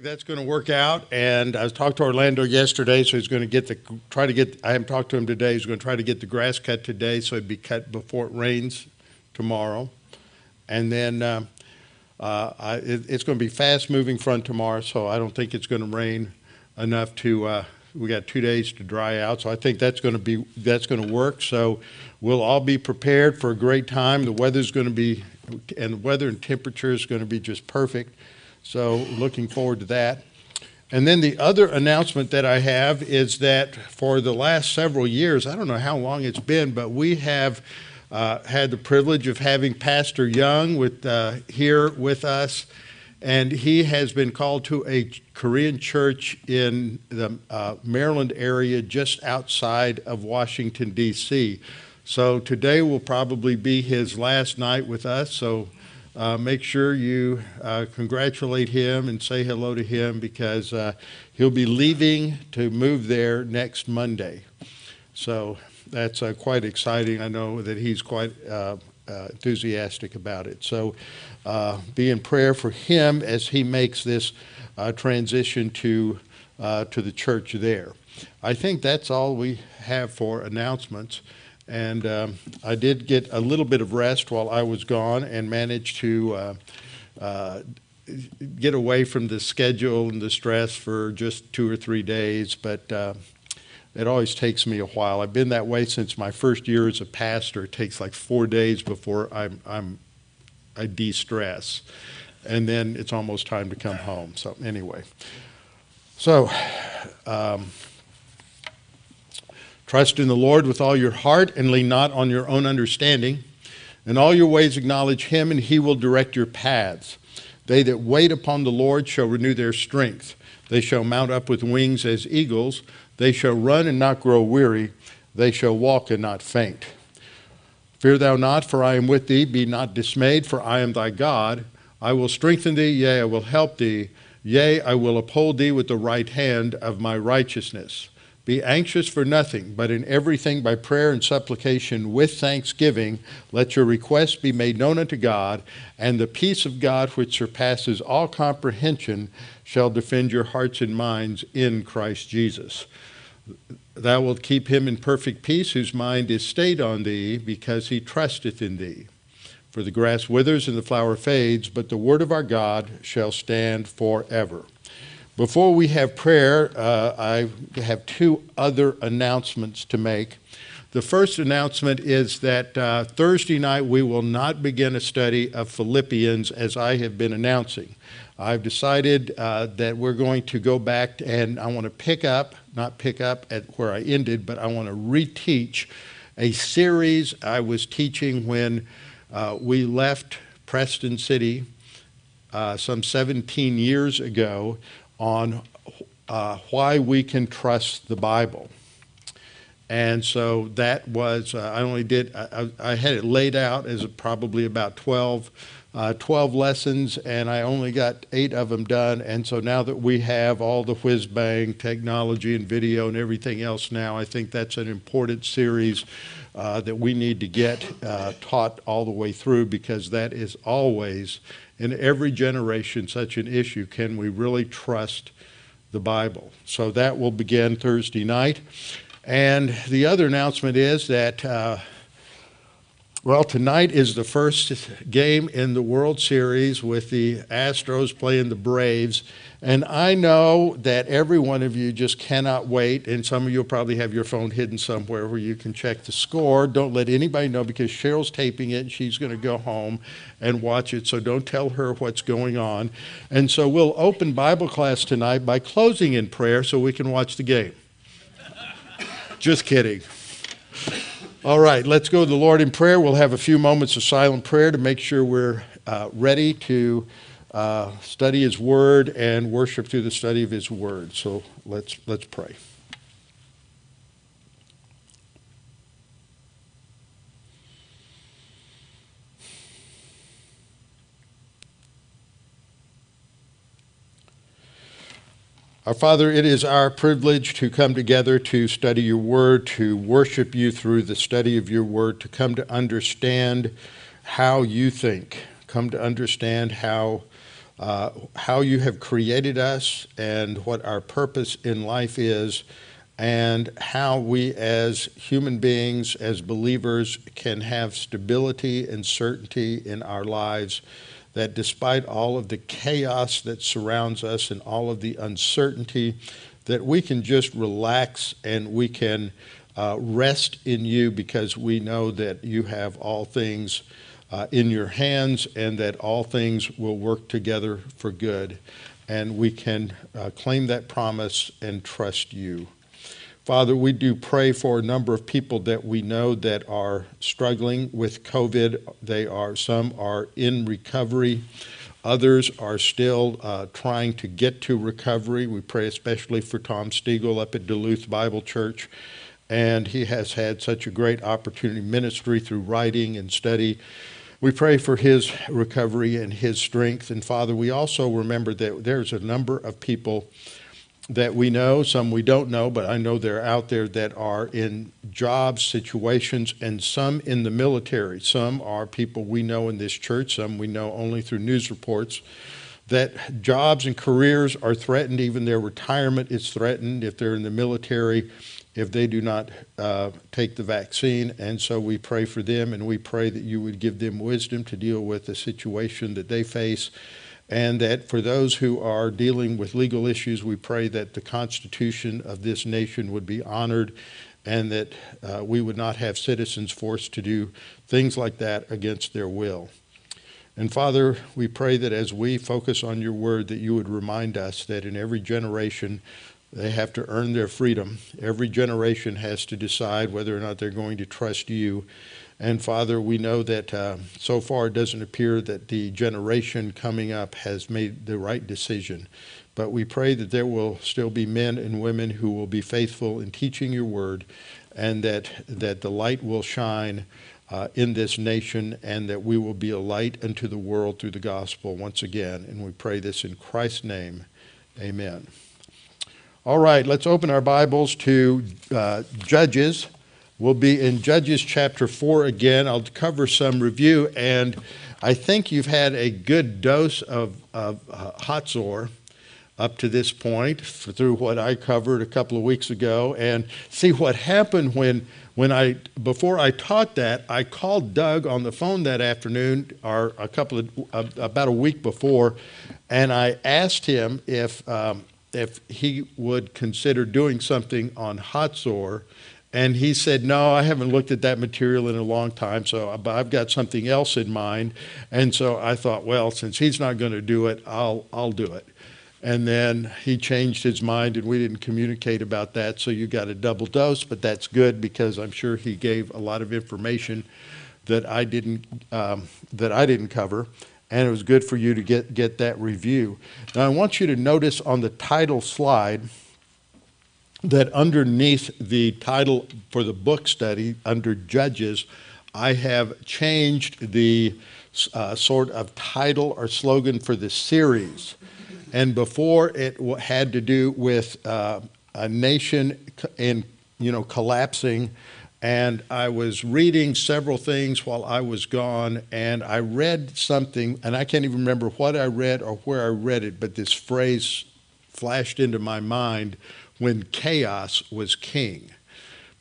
That's going to work out, and I talked to Orlando yesterday, so he's going to get the, try to get, I haven't talked to him today, he's going to try to get the grass cut today, so it'd be cut before it rains tomorrow. And then, uh, uh, I, it, it's going to be fast-moving front tomorrow, so I don't think it's going to rain enough to, uh, we got two days to dry out, so I think that's going to be, that's going to work. So we'll all be prepared for a great time. The weather's going to be, and the weather and temperature is going to be just perfect. So looking forward to that. And then the other announcement that I have is that for the last several years, I don't know how long it's been, but we have uh, had the privilege of having Pastor Young with, uh, here with us. And he has been called to a Korean church in the uh, Maryland area just outside of Washington, D.C. So today will probably be his last night with us. So uh, make sure you uh, congratulate him and say hello to him because uh, he'll be leaving to move there next Monday. So that's uh, quite exciting. I know that he's quite uh, uh, enthusiastic about it. So be in prayer for him as he makes this transition to, to the church there. I think that's all we have for announcements. And um, I did get a little bit of rest while I was gone and managed to uh, uh, get away from the schedule and the stress for just two or three days. But uh, it always takes me a while. I've been that way since my first year as a pastor. It takes like four days before I'm, I'm I de-stress, and then it's almost time to come home. So anyway, so. Um, Trust in the Lord with all your heart and lean not on your own understanding. In all your ways acknowledge him, and he will direct your paths. They that wait upon the Lord shall renew their strength. They shall mount up with wings as eagles. They shall run and not grow weary. They shall walk and not faint. Fear thou not, for I am with thee. Be not dismayed, for I am thy God. I will strengthen thee, yea, I will help thee. Yea, I will uphold thee with the right hand of my righteousness. Be anxious for nothing, but in everything by prayer and supplication with thanksgiving, let your requests be made known unto God, and the peace of God, which surpasses all comprehension, shall defend your hearts and minds in Christ Jesus. Thou wilt keep him in perfect peace, whose mind is stayed on thee, because he trusteth in thee. For the grass withers and the flower fades, but the word of our God shall stand forever. Before we have prayer, uh, I have two other announcements to make. The first announcement is that uh, Thursday night we will not begin a study of Philippians as I have been announcing. I've decided uh, that we're going to go back and I want to pick up, not pick up at where I ended, but I want to reteach a series I was teaching when uh, we left Preston City uh, some 17 years ago on uh, why we can trust the Bible. And so that was, uh, I only did, I, I, had it laid out as probably about 12, uh, 12 lessons, and I only got eight of them done. And so now that we have all the whiz bang technology and video and everything else now, I think that's an important series uh, that we need to get uh, taught all the way through because that is always in every generation such an issue. Can we really trust the Bible? So that will begin Thursday night. And the other announcement is that, uh, well, tonight is the first game in the World Series with the Astros playing the Braves. And I know that every one of you just cannot wait, and some of you probably have your phone hidden somewhere where you can check the score. Don't let anybody know because Cheryl's taping it and she's going to go home and watch it, so don't tell her what's going on. And so we'll open Bible class tonight by closing in prayer so we can watch the game. just kidding. All right, let's go to the Lord in prayer. We'll have a few moments of silent prayer to make sure we're uh, ready to uh, study His Word and worship through the study of His Word. So let's let's pray. Our Father, it is our privilege to come together to study your word, to worship you through the study of your word, to come to understand how you think, come to understand how uh, how you have created us and what our purpose in life is, and how we as human beings, as believers, can have stability and certainty in our lives. That despite all of the chaos that surrounds us and all of the uncertainty, that we can just relax and we can uh, rest in you because we know that you have all things uh, in your hands and that all things will work together for good. And we can uh, claim that promise and trust you. Father, we do pray for a number of people that we know that are struggling with COVID. They are some are in recovery. Others are still uh, trying to get to recovery. We pray especially for Tom Stegall up at Duluth Bible Church. And he has had such a great opportunity ministry through writing and study. We pray for his recovery and his strength. And Father, we also remember that there's a number of people that we know, some we don't know, but I know they're out there that are in job situations, and some in the military. Some are people we know in this church, some we know only through news reports. That jobs and careers are threatened, even their retirement is threatened if they're in the military, if they do not uh, take the vaccine. And so we pray for them, and we pray that you would give them wisdom to deal with the situation that they face and that for those who are dealing with legal issues, we pray that the Constitution of this nation would be honored and that uh, we would not have citizens forced to do things like that against their will. And Father, we pray that as we focus on your word, that you would remind us that in every generation, they have to earn their freedom. Every generation has to decide whether or not they're going to trust you and Father, we know that uh, so far it doesn't appear that the generation coming up has made the right decision. But we pray that there will still be men and women who will be faithful in teaching your word and that, that the light will shine uh, in this nation and that we will be a light unto the world through the gospel once again. And we pray this in Christ's name. Amen. All right, let's open our Bibles to uh, Judges We'll be in Judges chapter 4 again. I'll cover some review, and I think you've had a good dose of, of uh, up to this point through what I covered a couple of weeks ago. And see what happened when, when I, before I taught that, I called Doug on the phone that afternoon, or a couple of, uh, about a week before, and I asked him if, um, if he would consider doing something on Hatzor and he said, No, I haven't looked at that material in a long time, so I've got something else in mind. And so I thought, well, since he's not going to do it, I'll, I'll do it. And then he changed his mind, and we didn't communicate about that. So you got a double dose, but that's good because I'm sure he gave a lot of information that I didn't um, that I didn't cover, and it was good for you to get get that review. Now I want you to notice on the title slide that underneath the title for the book study, under Judges, I have changed the uh, sort of title or slogan for the series. And before it had to do with uh, a nation in, you know, collapsing. And I was reading several things while I was gone, and I read something, and I can't even remember what I read or where I read it, but this phrase flashed into my mind when chaos was king.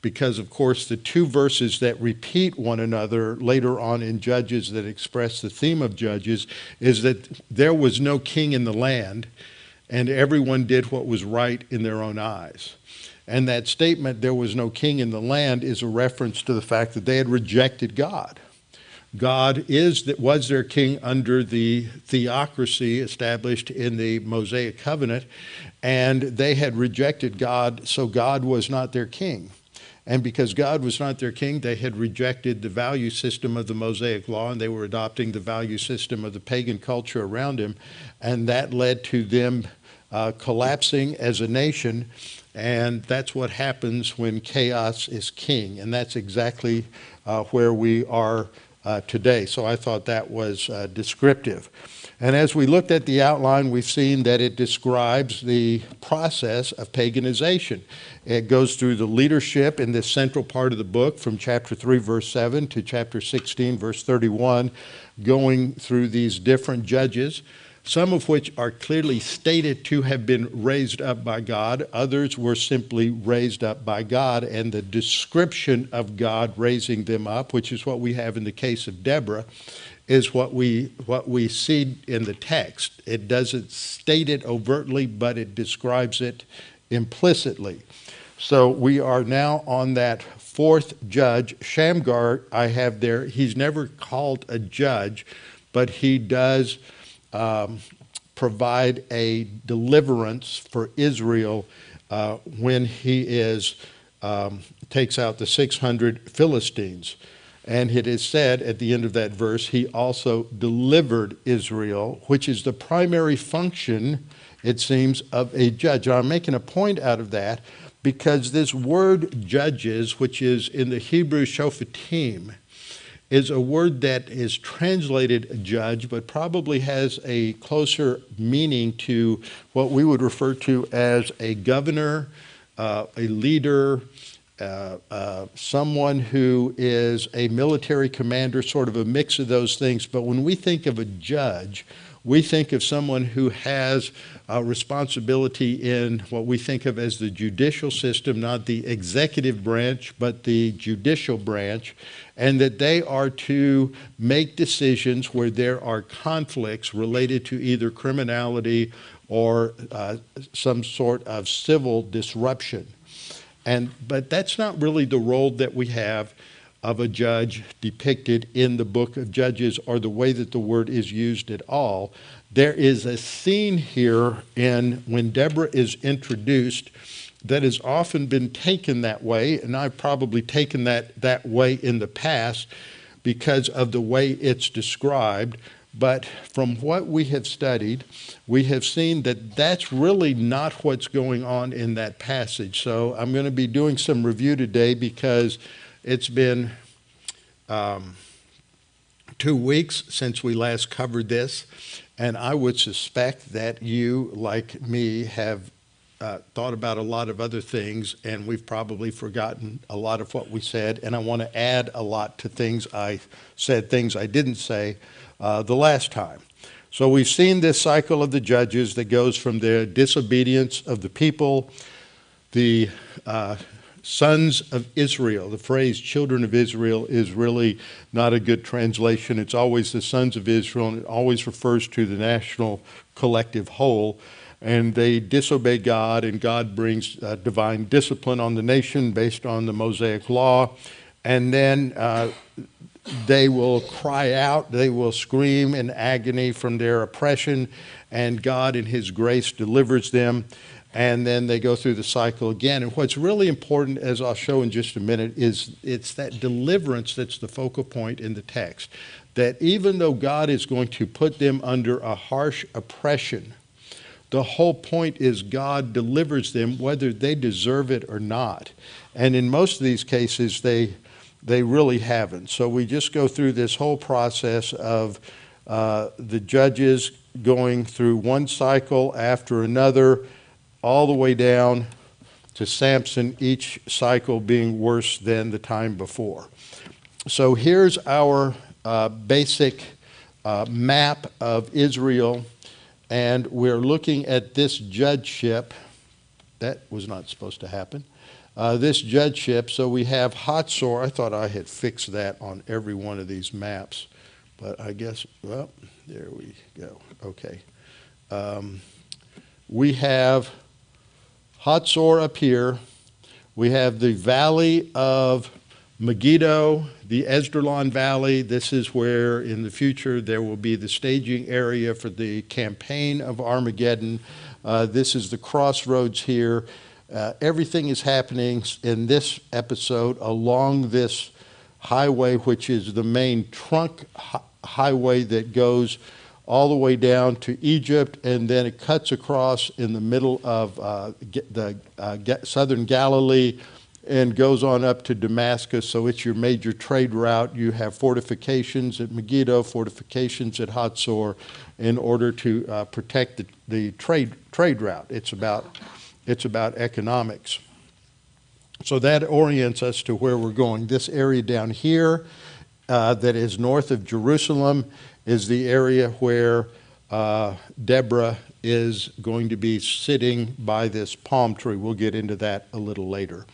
Because, of course, the two verses that repeat one another later on in Judges that express the theme of Judges is that there was no king in the land and everyone did what was right in their own eyes. And that statement, there was no king in the land, is a reference to the fact that they had rejected God. God is that was their king under the theocracy established in the Mosaic covenant, and they had rejected God, so God was not their king. And because God was not their king, they had rejected the value system of the Mosaic law and they were adopting the value system of the pagan culture around him. And that led to them uh, collapsing as a nation. And that's what happens when chaos is king. And that's exactly uh, where we are uh, today. So I thought that was uh, descriptive. And as we looked at the outline, we've seen that it describes the process of paganization. It goes through the leadership in this central part of the book from chapter 3, verse 7 to chapter 16, verse 31, going through these different judges. Some of which are clearly stated to have been raised up by God, others were simply raised up by God, and the description of God raising them up, which is what we have in the case of Deborah, is what we what we see in the text. It doesn't state it overtly, but it describes it implicitly. So we are now on that fourth judge. Shamgar, I have there. He's never called a judge, but he does um, provide a deliverance for Israel uh, when he is um, takes out the 600 Philistines. And it is said at the end of that verse, he also delivered Israel, which is the primary function, it seems, of a judge. And I'm making a point out of that because this word judges, which is in the Hebrew shophatim, is a word that is translated judge, but probably has a closer meaning to what we would refer to as a governor, uh, a leader, uh, uh, someone who is a military commander, sort of a mix of those things. But when we think of a judge, we think of someone who has responsibility in what we think of as the judicial system, not the executive branch, but the judicial branch, and that they are to make decisions where there are conflicts related to either criminality or uh, some sort of civil disruption. And, but that's not really the role that we have of a judge depicted in the book of Judges or the way that the word is used at all. There is a scene here in when Deborah is introduced that has often been taken that way, and I've probably taken that that way in the past because of the way it's described. But from what we have studied, we have seen that that's really not what's going on in that passage. So I'm going to be doing some review today because it's been um, two weeks since we last covered this, and I would suspect that you, like me, have uh, thought about a lot of other things, and we've probably forgotten a lot of what we said. And I want to add a lot to things I said, things I didn't say uh, the last time. So we've seen this cycle of the judges that goes from the disobedience of the people, the uh, sons of Israel. The phrase children of Israel is really not a good translation. It's always the sons of Israel, and it always refers to the national collective whole. And they disobey God, and God brings uh, divine discipline on the nation based on the Mosaic law. And then uh, they will cry out, they will scream in agony from their oppression, and God, in His grace, delivers them and then they go through the cycle again. And what's really important, as I'll show in just a minute, is it's that deliverance that's the focal point in the text. That even though God is going to put them under a harsh oppression, the whole point is God delivers them whether they deserve it or not. And in most of these cases, they, they really haven't. So we just go through this whole process of uh, the judges going through one cycle after another all the way down to Samson, each cycle being worse than the time before. So here's our uh, basic uh, map of Israel, and we're looking at this judgeship. That was not supposed to happen. Uh, this judgeship, so we have Hatzor. I thought I had fixed that on every one of these maps, but I guess, well, there we go. Okay. Um, we have Hatzor up here. We have the valley of Megiddo, the Esdraelon Valley. This is where in the future there will be the staging area for the campaign of Armageddon. Uh, this is the crossroads here. Uh, everything is happening in this episode along this highway, which is the main trunk hi- highway that goes all the way down to Egypt, and then it cuts across in the middle of uh, the uh, southern Galilee and goes on up to Damascus. So it's your major trade route. You have fortifications at Megiddo, fortifications at Hatzor, in order to uh, protect the, the trade trade route. It's about it's about economics. So that orients us to where we're going. This area down here, uh, that is north of Jerusalem, is the area where uh, Deborah is going to be sitting by this palm tree. We'll get into that a little later.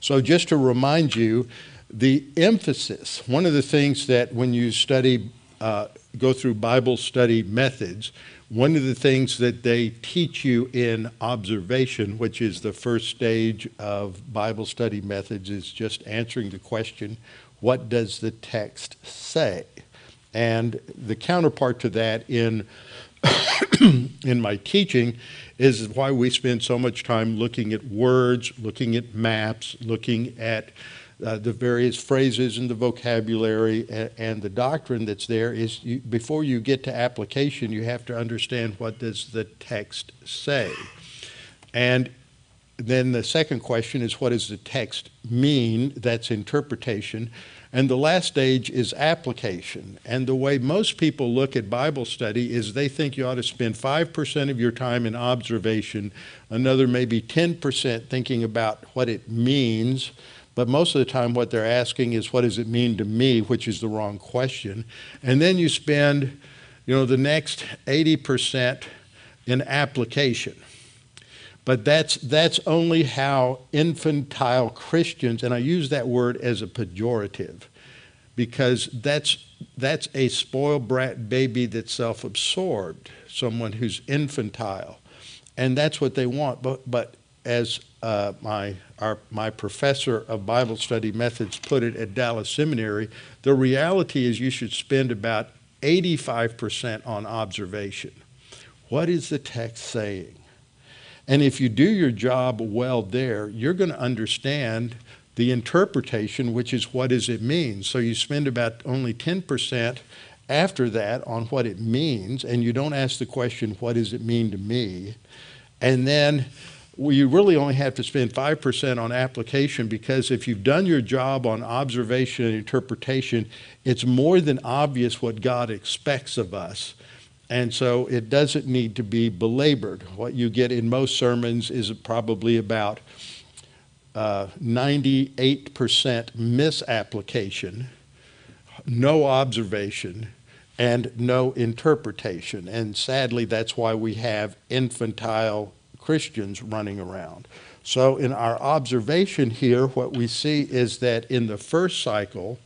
So, just to remind you, the emphasis, one of the things that when you study, uh, go through Bible study methods, one of the things that they teach you in observation, which is the first stage of Bible study methods, is just answering the question, what does the text say? And the counterpart to that in in my teaching is why we spend so much time looking at words, looking at maps, looking at uh, the various phrases and the vocabulary and, and the doctrine that's there is you, before you get to application you have to understand what does the text say. And then the second question is what does the text mean that's interpretation and the last stage is application. And the way most people look at Bible study is they think you ought to spend 5% of your time in observation, another maybe 10% thinking about what it means. But most of the time, what they're asking is, what does it mean to me, which is the wrong question. And then you spend, you know, the next 80% in application. But that's, that's only how infantile Christians, and I use that word as a pejorative, because that's, that's a spoiled brat baby that's self absorbed, someone who's infantile. And that's what they want. But, but as uh, my, our, my professor of Bible study methods put it at Dallas Seminary, the reality is you should spend about 85% on observation. What is the text saying? And if you do your job well there, you're going to understand the interpretation, which is what does it mean. So you spend about only 10% after that on what it means, and you don't ask the question, what does it mean to me? And then well, you really only have to spend 5% on application because if you've done your job on observation and interpretation, it's more than obvious what God expects of us. And so it doesn't need to be belabored. What you get in most sermons is probably about uh, 98% misapplication, no observation, and no interpretation. And sadly, that's why we have infantile Christians running around. So, in our observation here, what we see is that in the first cycle,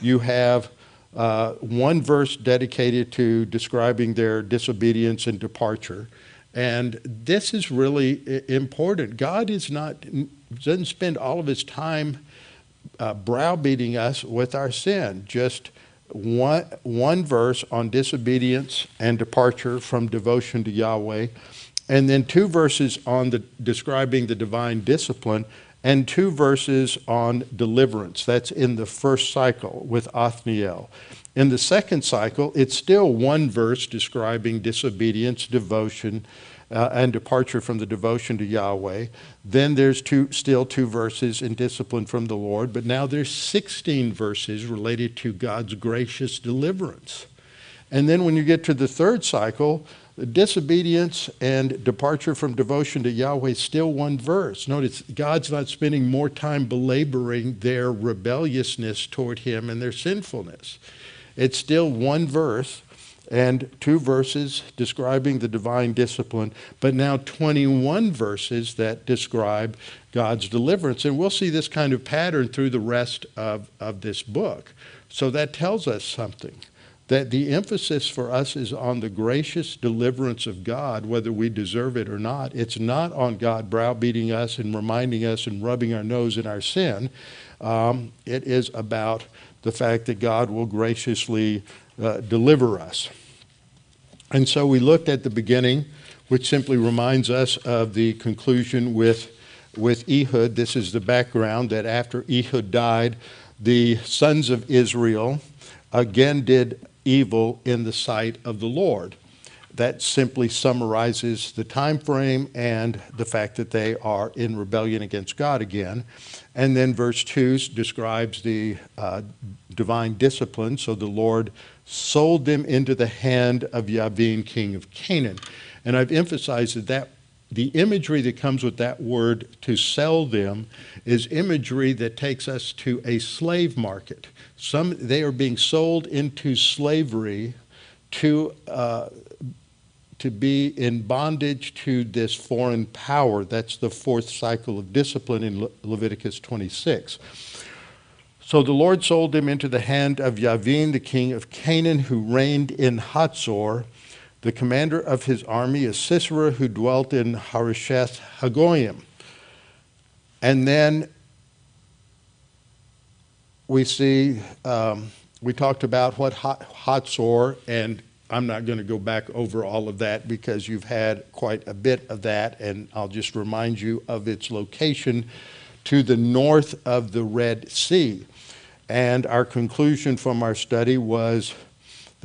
you have uh, one verse dedicated to describing their disobedience and departure. And this is really important. God is not doesn't spend all of his time uh, browbeating us with our sin. Just one one verse on disobedience and departure from devotion to Yahweh, and then two verses on the describing the divine discipline and two verses on deliverance. That's in the first cycle with Othniel. In the second cycle, it's still one verse describing disobedience, devotion, uh, and departure from the devotion to Yahweh. Then there's two, still two verses in discipline from the Lord, but now there's 16 verses related to God's gracious deliverance. And then when you get to the third cycle, disobedience and departure from devotion to Yahweh still one verse. Notice God's not spending more time belaboring their rebelliousness toward Him and their sinfulness. It's still one verse and two verses describing the divine discipline, but now 21 verses that describe God's deliverance. And we'll see this kind of pattern through the rest of, of this book. So that tells us something that the emphasis for us is on the gracious deliverance of God, whether we deserve it or not. It's not on God browbeating us and reminding us and rubbing our nose in our sin. Um, it is about the fact that God will graciously uh, deliver us. And so we looked at the beginning, which simply reminds us of the conclusion with, with Ehud. This is the background that after Ehud died, the sons of Israel again did evil in the sight of the Lord. That simply summarizes the time frame and the fact that they are in rebellion against God again. And then verse 2 describes the uh, divine discipline. So the Lord sold them into the hand of Yavin, king of Canaan. And I've emphasized that, that the imagery that comes with that word to sell them is imagery that takes us to a slave market. Some they are being sold into slavery to uh, to be in bondage to this foreign power. That's the fourth cycle of discipline in Le- Leviticus 26. So the Lord sold them into the hand of Yavin, the king of Canaan, who reigned in Hatzor. The commander of his army is Sisera, who dwelt in Harosheth Hagoyim. And then we see, um, we talked about what Hatzor, and I'm not going to go back over all of that because you've had quite a bit of that, and I'll just remind you of its location to the north of the Red Sea. And our conclusion from our study was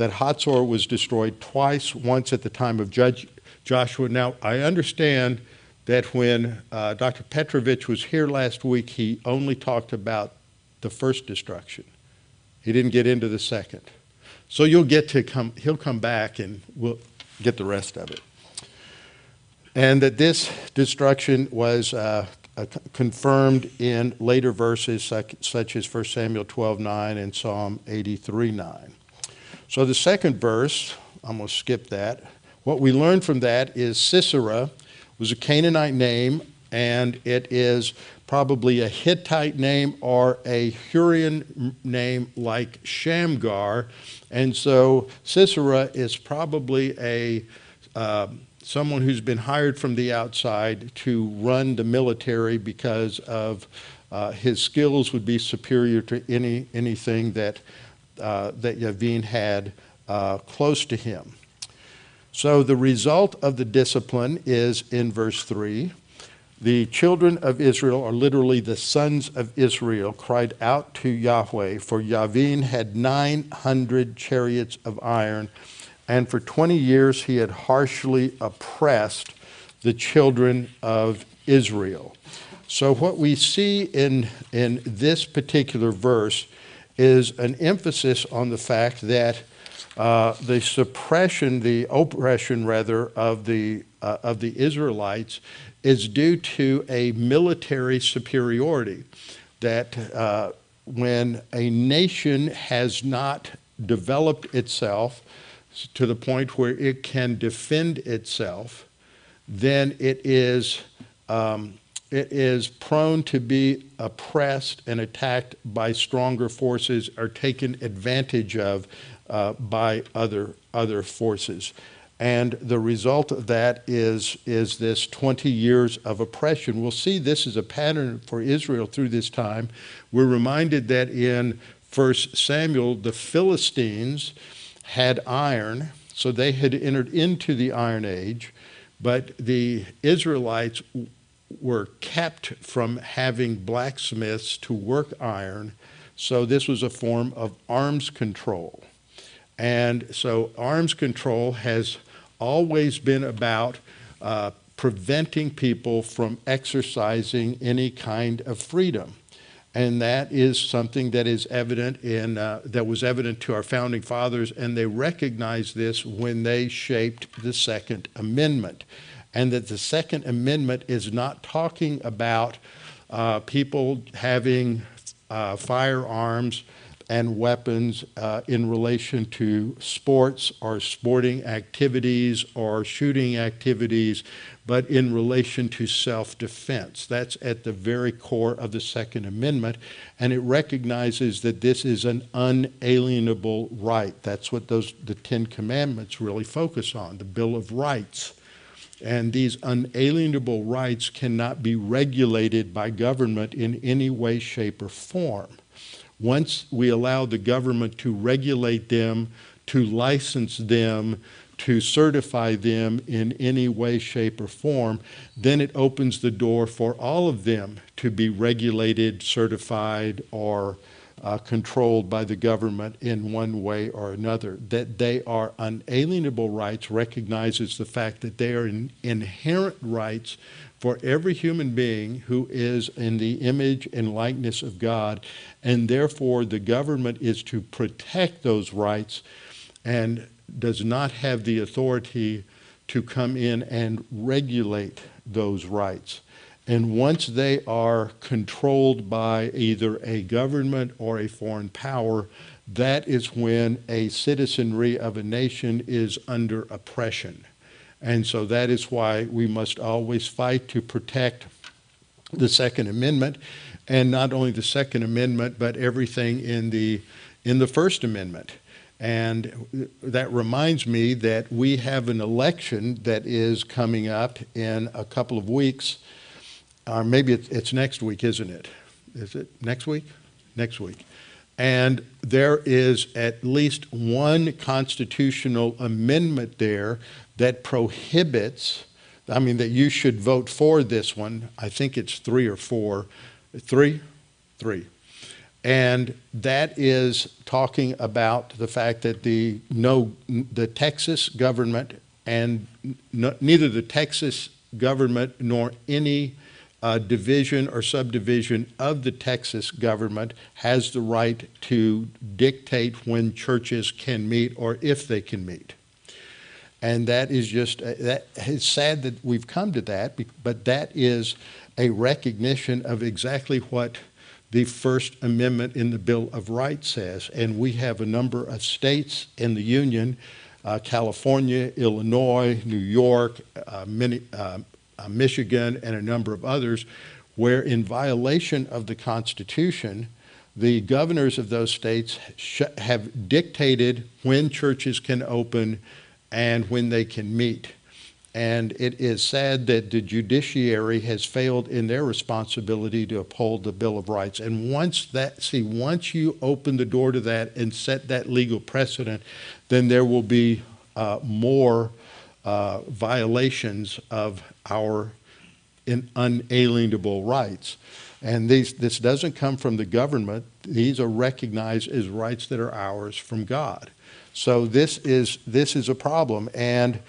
that Hatzor was destroyed twice, once at the time of Judge Joshua. Now, I understand that when uh, Dr. Petrovich was here last week, he only talked about the first destruction. He didn't get into the second. So you'll get to come, he'll come back and we'll get the rest of it. And that this destruction was uh, uh, confirmed in later verses such, such as 1 Samuel 12 9 and Psalm 83 9. So the second verse, I'm going to skip that. What we learn from that is Sisera was a Canaanite name, and it is probably a Hittite name or a Hurrian name like Shamgar. And so Sisera is probably a uh, someone who's been hired from the outside to run the military because of uh, his skills would be superior to any anything that that Yavin had uh, close to him. So the result of the discipline is in verse three. The children of Israel, or literally the sons of Israel, cried out to Yahweh, for Yavin had 900 chariots of iron and for 20 years he had harshly oppressed the children of Israel. So, what we see in, in this particular verse is an emphasis on the fact that uh, the suppression, the oppression rather, of the, uh, of the Israelites is due to a military superiority. That uh, when a nation has not developed itself, to the point where it can defend itself, then it is, um, it is prone to be oppressed and attacked by stronger forces or taken advantage of uh, by other, other forces. And the result of that is, is this 20 years of oppression. We'll see this is a pattern for Israel through this time. We're reminded that in 1 Samuel, the Philistines had iron, so they had entered into the Iron Age, but the Israelites were kept from having blacksmiths to work iron, so this was a form of arms control. And so arms control has always been about uh, preventing people from exercising any kind of freedom and that is something that is evident in uh, that was evident to our founding fathers and they recognized this when they shaped the second amendment and that the second amendment is not talking about uh, people having uh, firearms and weapons uh, in relation to sports or sporting activities or shooting activities, but in relation to self defense. That's at the very core of the Second Amendment, and it recognizes that this is an unalienable right. That's what those, the Ten Commandments really focus on the Bill of Rights. And these unalienable rights cannot be regulated by government in any way, shape, or form. Once we allow the government to regulate them, to license them, to certify them in any way, shape, or form, then it opens the door for all of them to be regulated, certified, or uh, controlled by the government in one way or another. That they are unalienable rights recognizes the fact that they are in inherent rights for every human being who is in the image and likeness of God, and therefore the government is to protect those rights and does not have the authority to come in and regulate those rights. And once they are controlled by either a government or a foreign power, that is when a citizenry of a nation is under oppression. And so that is why we must always fight to protect the Second Amendment, and not only the Second Amendment, but everything in the in the First Amendment. And that reminds me that we have an election that is coming up in a couple of weeks. Or maybe it's next week, isn't it? Is it next week? Next week. And there is at least one constitutional amendment there that prohibits, I mean, that you should vote for this one. I think it's three or four. Three? Three. And that is talking about the fact that the no the Texas government and no, neither the Texas government nor any uh, division or subdivision of the Texas government has the right to dictate when churches can meet or if they can meet. And that is just, uh, that it's sad that we've come to that, but that is a recognition of exactly what the First Amendment in the Bill of Rights says. And we have a number of states in the Union uh, California, Illinois, New York, uh, many, uh, Michigan, and a number of others, where in violation of the Constitution, the governors of those states have dictated when churches can open and when they can meet. And it is sad that the judiciary has failed in their responsibility to uphold the Bill of Rights. And once that, see, once you open the door to that and set that legal precedent, then there will be uh, more uh, violations of our unalienable rights. And these, this doesn't come from the government. These are recognized as rights that are ours from God. So this is, this is a problem. And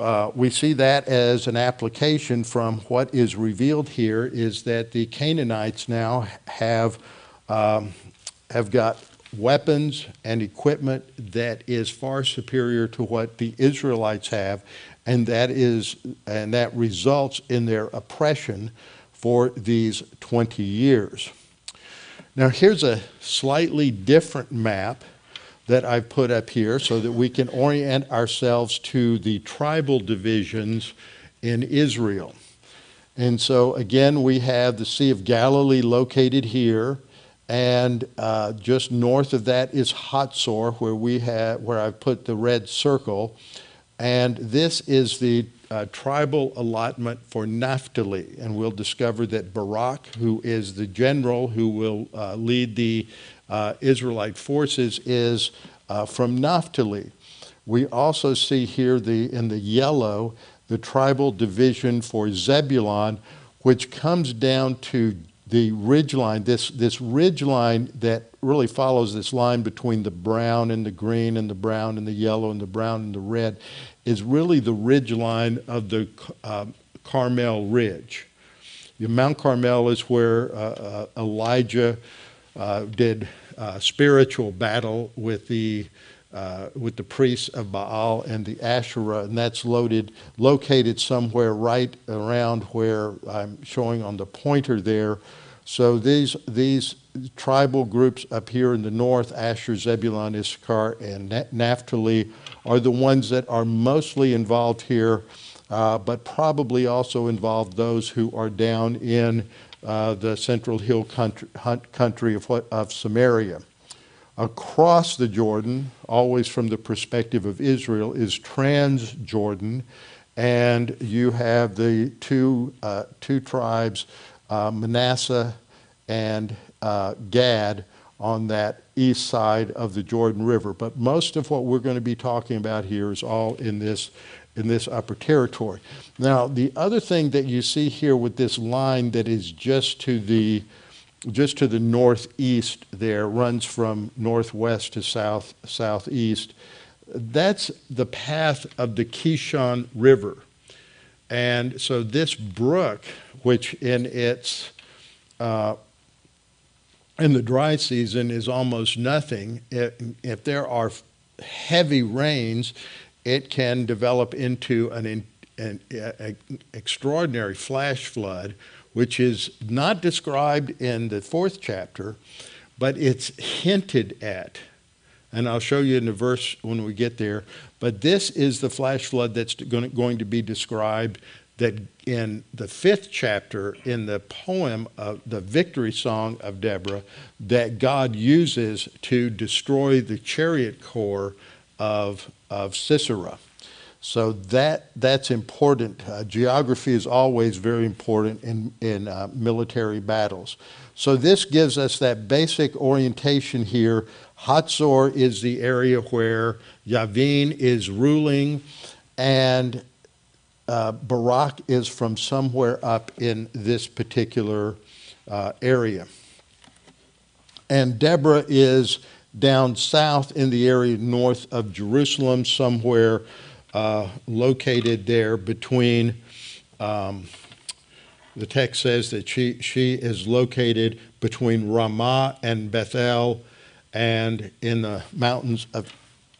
uh, we see that as an application from what is revealed here is that the Canaanites now have, um, have got weapons and equipment that is far superior to what the Israelites have, and that is and that results in their oppression for these 20 years. Now here's a slightly different map that I've put up here so that we can orient ourselves to the tribal divisions in Israel. And so again, we have the Sea of Galilee located here. And uh, just north of that is Hatzor, where we have where I've put the red circle. And this is the uh, tribal allotment for Naphtali. And we'll discover that Barak, who is the general who will uh, lead the uh, Israelite forces, is uh, from Naphtali. We also see here the in the yellow the tribal division for Zebulon, which comes down to the ridge line, this, this ridge line that really follows this line between the brown and the green and the brown and the yellow and the brown and the red, is really the ridge line of the uh, Carmel Ridge. Mount Carmel is where uh, uh, Elijah uh, did uh, spiritual battle with the uh, with the priests of Baal and the Asherah, and that's loaded, located somewhere right around where I'm showing on the pointer there. So these these tribal groups up here in the north, Asher, Zebulun, Issachar, and Naphtali, are the ones that are mostly involved here, uh, but probably also involve those who are down in uh, the central hill country, country of, of Samaria. Across the Jordan, always from the perspective of Israel, is Transjordan, and you have the two, uh, two tribes, uh, Manasseh and uh, Gad, on that east side of the Jordan River. But most of what we're going to be talking about here is all in this in this upper territory. Now, the other thing that you see here with this line that is just to the just to the northeast there, runs from northwest to south southeast. That's the path of the Kishon River. And so this brook, which in its uh, in the dry season is almost nothing, if, if there are heavy rains, it can develop into an, an, an extraordinary flash flood which is not described in the fourth chapter, but it's hinted at and I'll show you in the verse when we get there. But this is the flash flood that's going to be described that in the fifth chapter in the poem of the victory song of Deborah that God uses to destroy the chariot corps of, of Sisera. So that that's important. Uh, geography is always very important in in uh, military battles. So this gives us that basic orientation here. Hatzor is the area where Yavin is ruling, and uh, Barak is from somewhere up in this particular uh, area. And Deborah is down south in the area north of Jerusalem, somewhere uh, located there between, um, the text says that she, she is located between Ramah and Bethel and in the mountains of,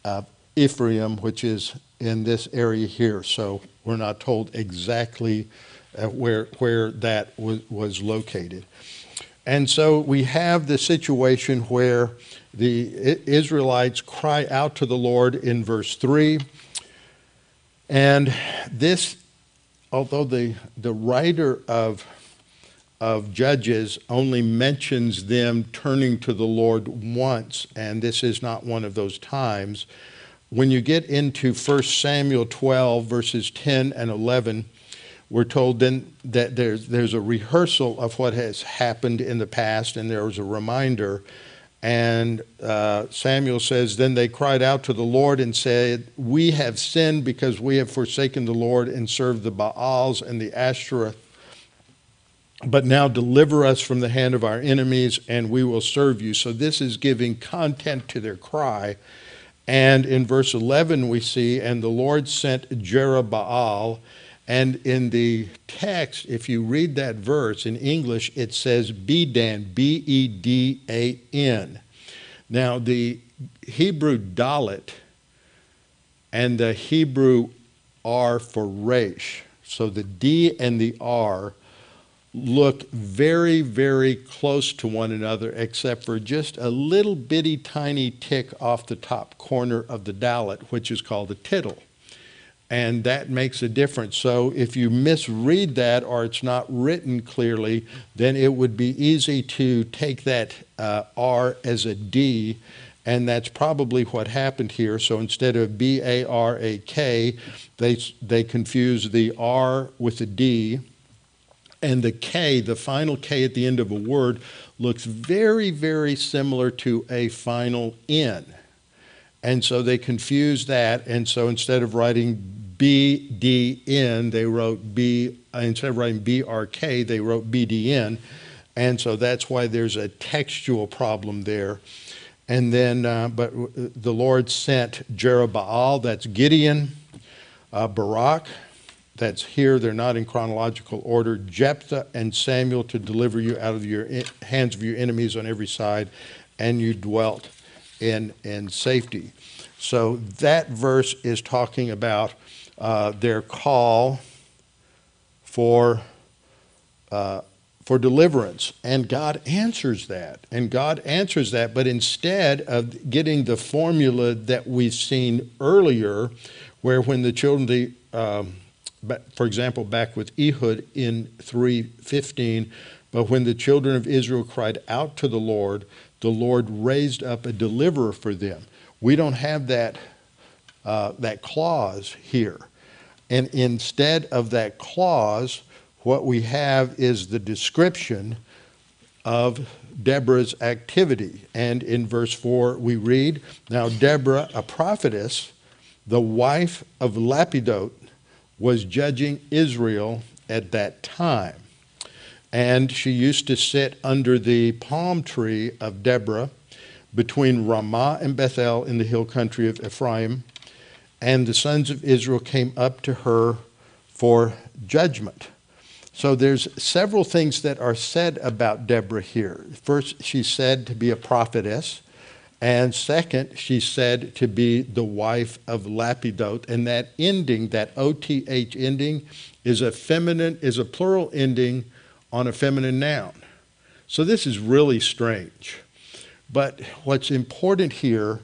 of Ephraim, which is in this area here. So we're not told exactly uh, where, where that was, was located. And so we have the situation where the Israelites cry out to the Lord in verse 3 and this, although the, the writer of, of Judges only mentions them turning to the Lord once, and this is not one of those times, when you get into 1 Samuel 12, verses 10 and 11, we're told then that there's, there's a rehearsal of what has happened in the past, and there was a reminder and uh, Samuel says, Then they cried out to the Lord and said, We have sinned because we have forsaken the Lord and served the Baals and the Asherah. But now deliver us from the hand of our enemies, and we will serve you. So this is giving content to their cry. And in verse 11, we see, And the Lord sent Jerubbaal and in the text, if you read that verse in English, it says Bedan, B E D A N. Now, the Hebrew Dalet and the Hebrew R for Resh, so the D and the R look very, very close to one another, except for just a little bitty tiny tick off the top corner of the Dalet, which is called a tittle and that makes a difference. So if you misread that or it's not written clearly, then it would be easy to take that uh, R as a D, and that's probably what happened here. So instead of B A R A K, they, they confuse the R with a D. And the K, the final K at the end of a word, looks very, very similar to a final N. And so they confuse that. And so instead of writing BDN, they wrote B, instead of writing BRK, they wrote BDN. And so that's why there's a textual problem there. And then, uh, but the Lord sent Jerubbaal, that's Gideon, uh, Barak, that's here, they're not in chronological order, Jephthah and Samuel to deliver you out of your hands of your enemies on every side, and you dwelt in, in safety. So that verse is talking about uh, their call for, uh, for deliverance. And God answers that. And God answers that. But instead of getting the formula that we've seen earlier, where when the children, the, um, for example, back with Ehud in 315, but when the children of Israel cried out to the Lord, the Lord raised up a deliverer for them. We don't have that, uh, that clause here. And instead of that clause, what we have is the description of Deborah's activity. And in verse 4, we read Now, Deborah, a prophetess, the wife of Lapidoth, was judging Israel at that time. And she used to sit under the palm tree of Deborah between Ramah and Bethel in the hill country of Ephraim and the sons of Israel came up to her for judgment. So there's several things that are said about Deborah here. First, she's said to be a prophetess. And second, she's said to be the wife of Lapidoth. And that ending, that OTH ending, is a feminine, is a plural ending on a feminine noun. So this is really strange. But what's important here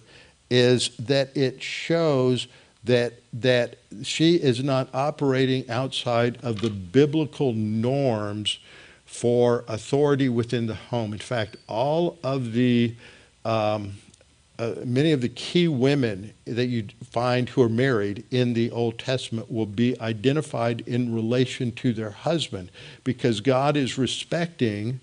is that it shows that that she is not operating outside of the biblical norms for authority within the home. In fact, all of the um, uh, many of the key women that you find who are married in the Old Testament will be identified in relation to their husband because God is respecting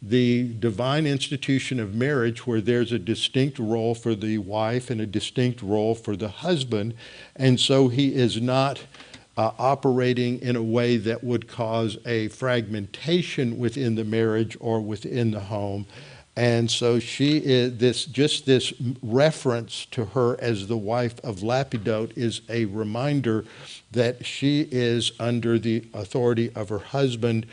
the divine institution of marriage where there's a distinct role for the wife and a distinct role for the husband. And so he is not uh, operating in a way that would cause a fragmentation within the marriage or within the home. And so she is this just this reference to her as the wife of Lapidoth is a reminder that she is under the authority of her husband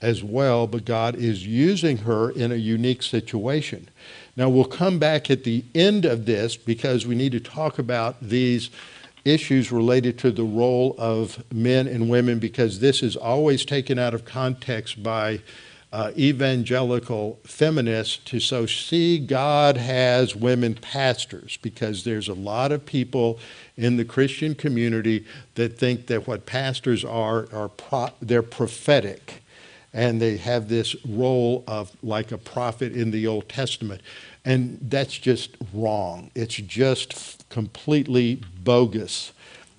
as well, but God is using her in a unique situation. Now we'll come back at the end of this because we need to talk about these issues related to the role of men and women because this is always taken out of context by uh, evangelical feminists to so see God has women pastors because there's a lot of people in the Christian community that think that what pastors are are pro- they're prophetic and they have this role of like a prophet in the Old Testament. And that's just wrong. It's just completely bogus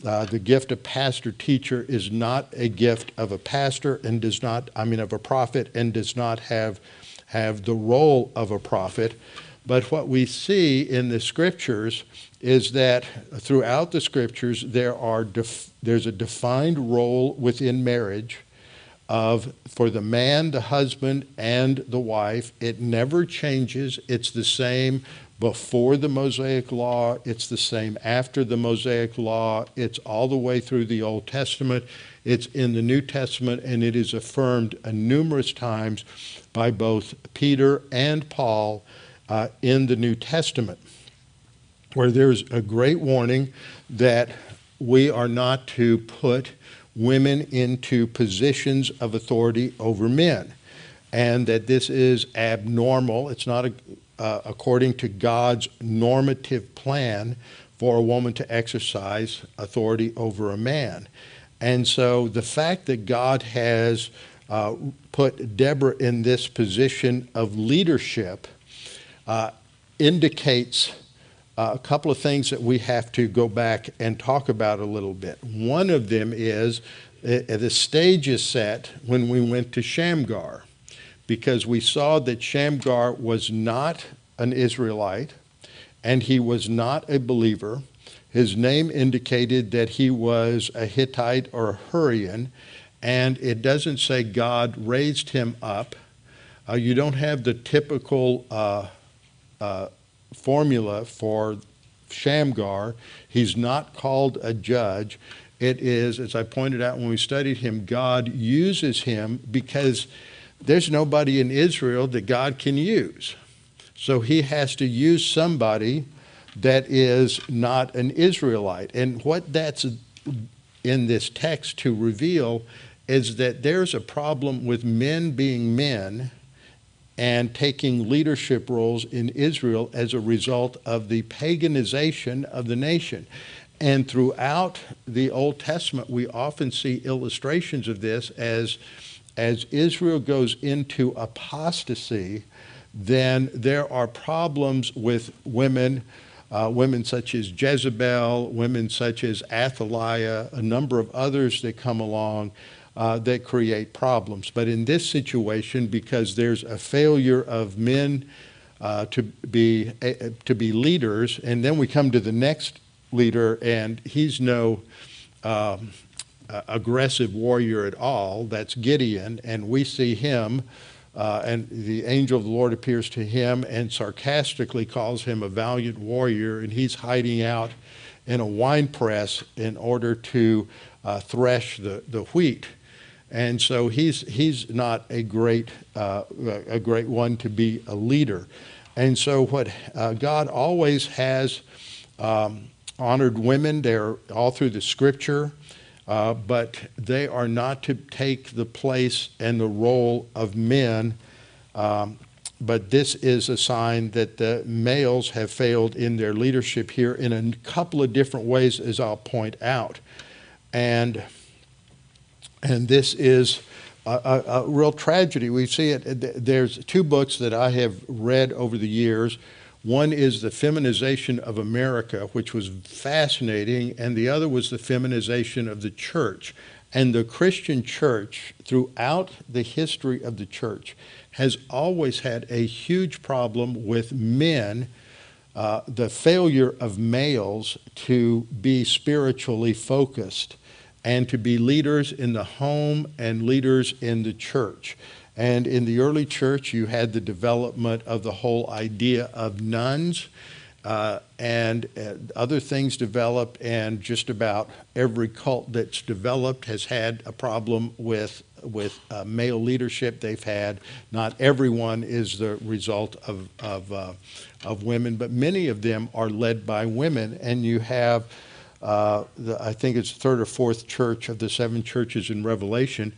uh, the gift of pastor teacher is not a gift of a pastor and does not, I mean, of a prophet and does not have, have the role of a prophet. But what we see in the scriptures is that throughout the scriptures there are there's a defined role within marriage of for the man, the husband, and the wife. It never changes. It's the same before the Mosaic Law, it's the same after the Mosaic Law, it's all the way through the Old Testament, it's in the New Testament, and it is affirmed a numerous times by both Peter and Paul uh, in the New Testament, where there's a great warning that we are not to put women into positions of authority over men and that this is abnormal. It's not a, uh, according to God's normative plan for a woman to exercise authority over a man. And so the fact that God has uh, put Deborah in this position of leadership uh, indicates uh, a couple of things that we have to go back and talk about a little bit. One of them is uh, the stage is set when we went to Shamgar because we saw that Shamgar was not an Israelite and he was not a believer. His name indicated that he was a Hittite or a Hurrian, and it doesn't say God raised him up. Uh, you don't have the typical uh, uh, formula for Shamgar. He's not called a judge. It is, as I pointed out when we studied him, God uses him because there's nobody in Israel that God can use. So he has to use somebody that is not an Israelite. And what that's in this text to reveal is that there's a problem with men being men and taking leadership roles in Israel as a result of the paganization of the nation. And throughout the Old Testament, we often see illustrations of this as as Israel goes into apostasy, then there are problems with women, uh, women such as Jezebel, women such as Athaliah, a number of others that come along uh, that create problems. But in this situation, because there's a failure of men uh, to be uh, to be leaders, and then we come to the next leader, and he's no. Um, uh, aggressive warrior at all. That's Gideon, and we see him, uh, and the angel of the Lord appears to him and sarcastically calls him a valiant warrior, and he's hiding out in a wine press in order to uh, thresh the, the wheat. And so he's, he's not a great, uh, a great one to be a leader. And so, what uh, God always has um, honored women, they're all through the scripture. Uh, but they are not to take the place and the role of men um, but this is a sign that the males have failed in their leadership here in a couple of different ways, as I'll point out. And, and this is a, a, a real tragedy. We see it. There's two books that I have read over the years. One is The Feminization of America, which was fascinating, and the other was The Feminization of the Church. And the Christian church, throughout the history of the church, has always had a huge problem with men, uh, the failure of males to be spiritually focused and to be leaders in the home and leaders in the church. And in the early church, you had the development of the whole idea of nuns. Uh, and uh, other things developed, and just about every cult that's developed has had a problem with with uh, male leadership they've had. Not everyone is the result of of, uh, of women, but many of them are led by women. And you have, uh, the, I think it's the third or fourth church of the seven churches in Revelation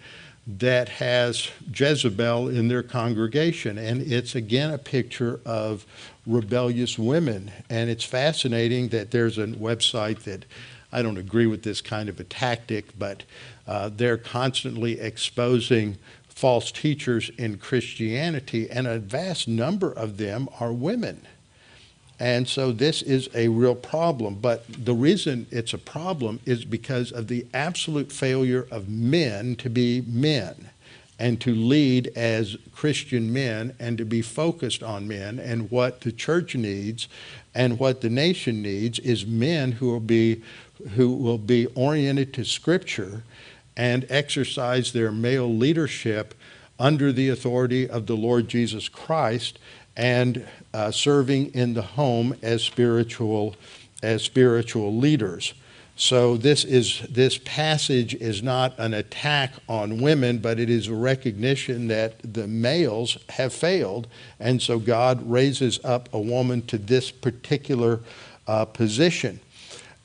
that has Jezebel in their congregation. And it's again a picture of rebellious women. And it's fascinating that there's a website that I don't agree with this kind of a tactic, but uh, they're constantly exposing false teachers in Christianity, and a vast number of them are women. And so this is a real problem. But the reason it's a problem is because of the absolute failure of men to be men and to lead as Christian men and to be focused on men. And what the church needs and what the nation needs is men who will be who will be oriented to scripture and exercise their male leadership under the authority of the Lord Jesus Christ and uh, serving in the home as spiritual as spiritual leaders. So this is this passage is not an attack on women, but it is a recognition that the males have failed, and so God raises up a woman to this particular uh, position.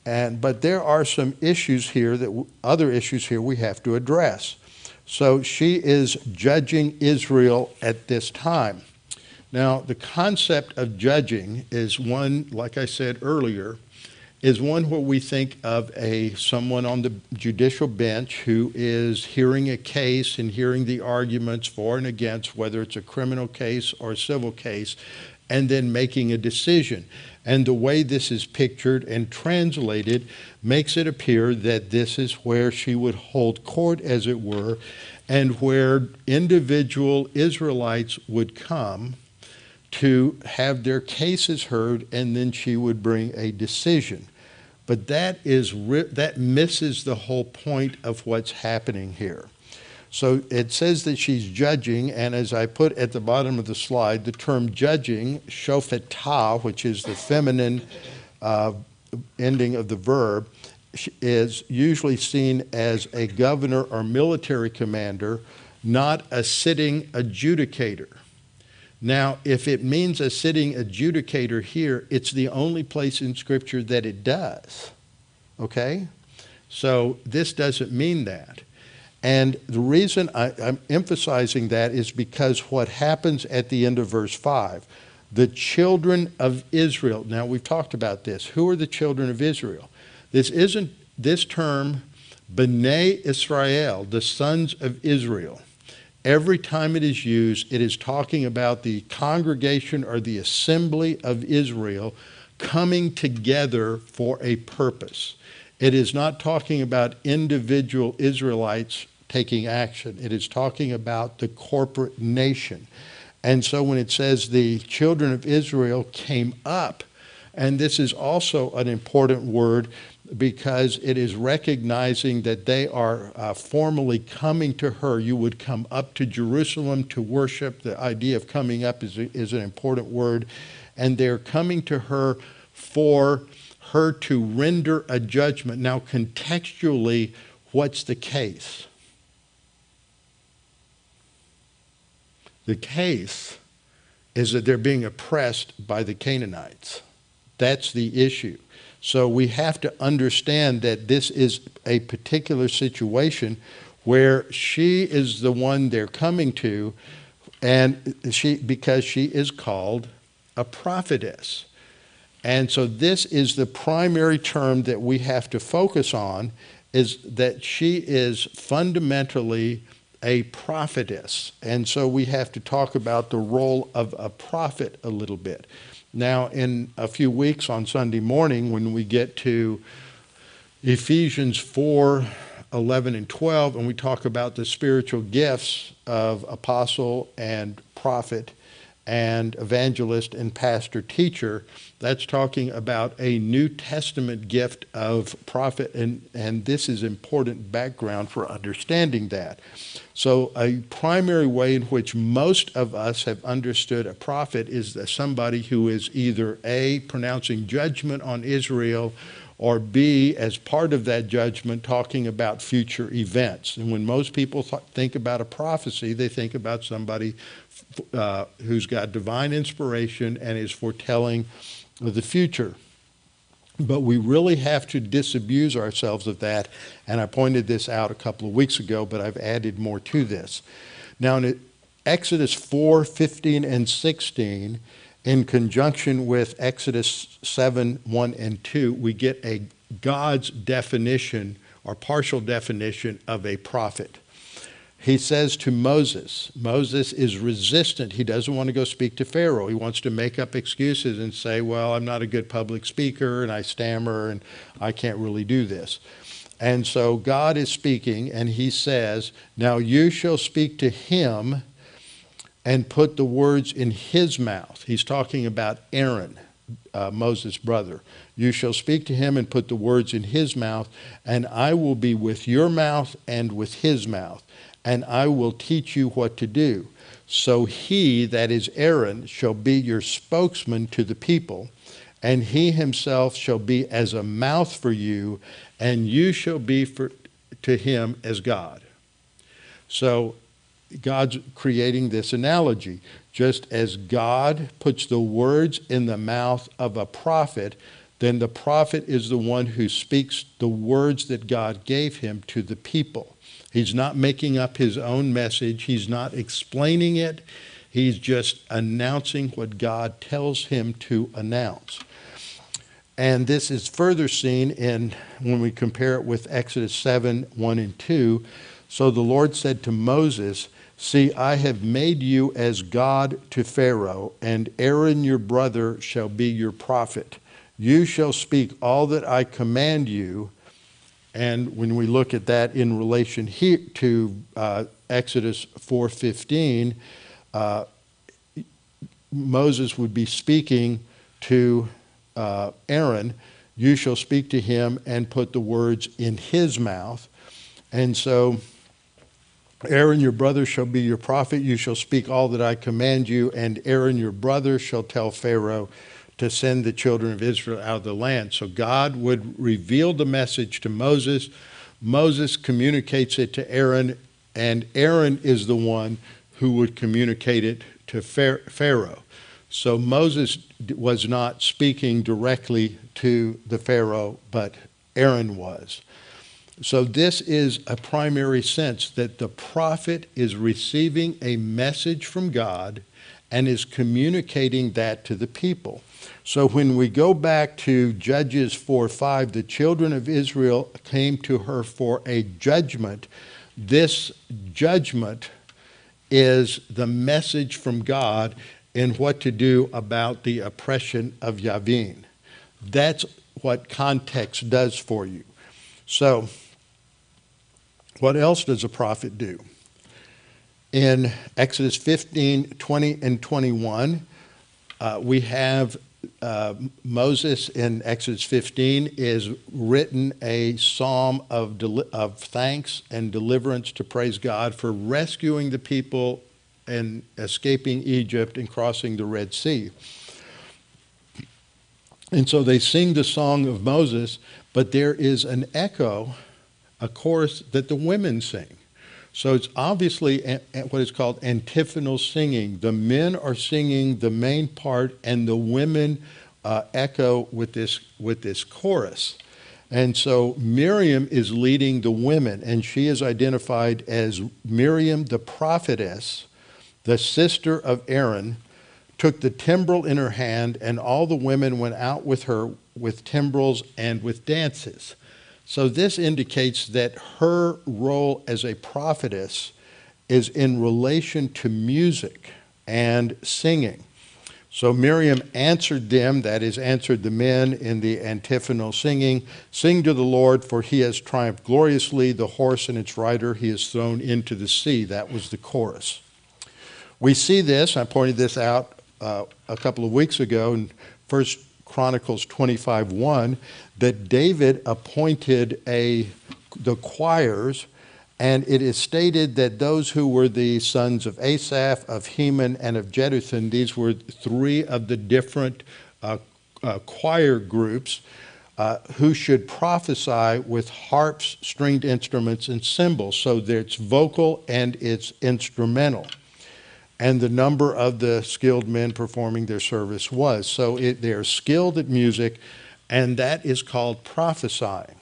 And, but there are some issues here that other issues here we have to address. So she is judging Israel at this time. Now, the concept of judging is one, like I said earlier, is one where we think of a someone on the judicial bench who is hearing a case and hearing the arguments for and against, whether it's a criminal case or a civil case, and then making a decision. And the way this is pictured and translated makes it appear that this is where she would hold court, as it were, and where individual Israelites would come to have their cases heard, and then she would bring a decision. But that is that misses the whole point of what's happening here. So it says that she's judging, and as I put at the bottom of the slide, the term judging, shofetah, which is the feminine uh, ending of the verb, is usually seen as a governor or military commander, not a sitting adjudicator. Now, if it means a sitting adjudicator here, it's the only place in Scripture that it does. Okay? So this doesn't mean that. And the reason I, am emphasizing that is because what happens at the end of verse 5 the children of Israel. Now, we've talked about this. Who are the children of Israel? This isn't this term, B'nai Israel, the sons of Israel. Every time it is used, it is talking about the congregation or the assembly of Israel coming together for a purpose. It is not talking about individual Israelites taking action. It is talking about the corporate nation. And so when it says the children of Israel came up, and this is also an important word because it is recognizing that they are uh, formally coming to her. You would come up to Jerusalem to worship. The idea of coming up is, is an important word. And they're coming to her for her to render a judgment. Now, contextually, what's the case? The case is that they're being oppressed by the Canaanites. That's the issue. So we have to understand that this is a particular situation where she is the one they're coming to and she because she is called a prophetess. And so this is the primary term that we have to focus on is that she is fundamentally a prophetess. And so we have to talk about the role of a prophet a little bit. Now, in a few weeks on Sunday morning, when we get to Ephesians 4 11 and 12, and we talk about the spiritual gifts of apostle and prophet and evangelist and pastor teacher, that's talking about a New Testament gift of prophet, and, and this is important background for understanding that. So, a primary way in which most of us have understood a prophet is that somebody who is either A, pronouncing judgment on Israel, or B, as part of that judgment, talking about future events. And when most people th- think about a prophecy, they think about somebody uh, who's got divine inspiration and is foretelling the future. But we really have to disabuse ourselves of that. And I pointed this out a couple of weeks ago, but I've added more to this. Now, in Exodus 4 15 and 16, in conjunction with Exodus 7 1 and 2, we get a God's definition or partial definition of a prophet he says to Moses, Moses is resistant. He doesn't want to go speak to Pharaoh. He wants to make up excuses and say, Well, I'm not a good public speaker and I stammer and I can't really do this. And so God is speaking and he says, Now you shall speak to him and put the words in his mouth. He's talking about Aaron, uh, Moses' brother. You shall speak to him and put the words in his mouth, and I will be with your mouth and with his mouth and I will teach you what to do. So he, that is Aaron, shall be your spokesman to the people, and he himself shall be as a mouth for you, and you shall be for, to him as God. So God's creating this analogy. Just as God puts the words in the mouth of a prophet, then the prophet is the one who speaks the words that God gave him to the people. He's not making up his own message, he's not explaining it. He's just announcing what God tells him to announce. And this is further seen in when we compare it with Exodus 7 1 and 2. So the Lord said to Moses, See, I have made you as God to Pharaoh, and Aaron your brother shall be your prophet. You shall speak all that I command you, and when we look at that in relation here to uh, Exodus 4:15, uh, Moses would be speaking to uh, Aaron, "You shall speak to him and put the words in his mouth." And so, Aaron your brother shall be your prophet. You shall speak all that I command you, and Aaron your brother shall tell Pharaoh to send the children of Israel out of the land. So God would reveal the message to Moses. Moses communicates it to Aaron, and Aaron is the one who would communicate it to Pharaoh. So Moses was not speaking directly to the Pharaoh, but Aaron was. So, this is a primary sense that the prophet is receiving a message from God and is communicating that to the people. So when we go back to Judges 4 5, the children of Israel came to her for a judgment. This judgment is the message from God in what to do about the oppression of Yavin. That's what context does for you. So, what else does a prophet do? In Exodus 15, 20, and 21, uh, we have uh, Moses in Exodus 15 is written a psalm of, of thanks and deliverance to praise God for rescuing the people and escaping Egypt and crossing the Red Sea. And so they sing the song of Moses, but there is an echo, a chorus that the women sing. So it's obviously what is called antiphonal singing. The men are singing the main part, and the women uh, echo with this with this chorus. And so Miriam is leading the women, and she is identified as Miriam the prophetess. the sister of Aaron, took the timbrel in her hand, and all the women went out with her with timbrels and with dances. So this indicates that her role as a prophetess is in relation to music and singing. So Miriam answered them, that is, answered the men in the antiphonal singing Sing to the Lord, for he has triumphed gloriously. The horse and its rider he has thrown into the sea. That was the chorus. We see this, I pointed this out uh, a couple of weeks ago in 1 Chronicles 25 1, that David appointed a, the choirs and it is stated that those who were the sons of Asaph, of Heman, and of Jeduthun, these were three of the different uh, uh, choir groups uh, who should prophesy with harps, stringed instruments, and cymbals. So it's vocal and it's instrumental. And the number of the skilled men performing their service was. So it, they're skilled at music, and that is called prophesying.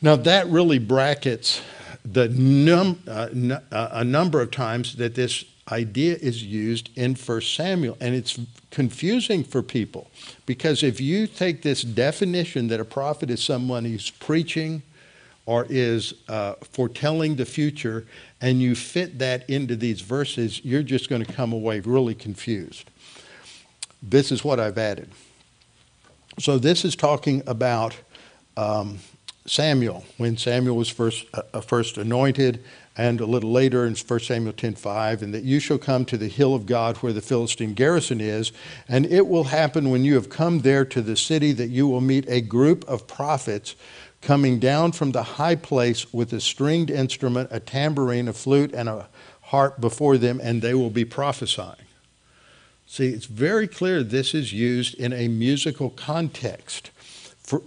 Now, that really brackets the num- uh, uh, a number of times that this idea is used in 1 Samuel. And it's confusing for people because if you take this definition that a prophet is someone who's preaching or is uh, foretelling the future and you fit that into these verses, you're just going to come away really confused. This is what I've added. So, this is talking about um, Samuel, when Samuel was first, uh, uh first anointed, and a little later in 1 Samuel 10:5, and that you shall come to the hill of God where the Philistine garrison is, and it will happen when you have come there to the city that you will meet a group of prophets coming down from the high place with a stringed instrument, a tambourine, a flute, and a harp before them, and they will be prophesying. See, it's very clear this is used in a musical context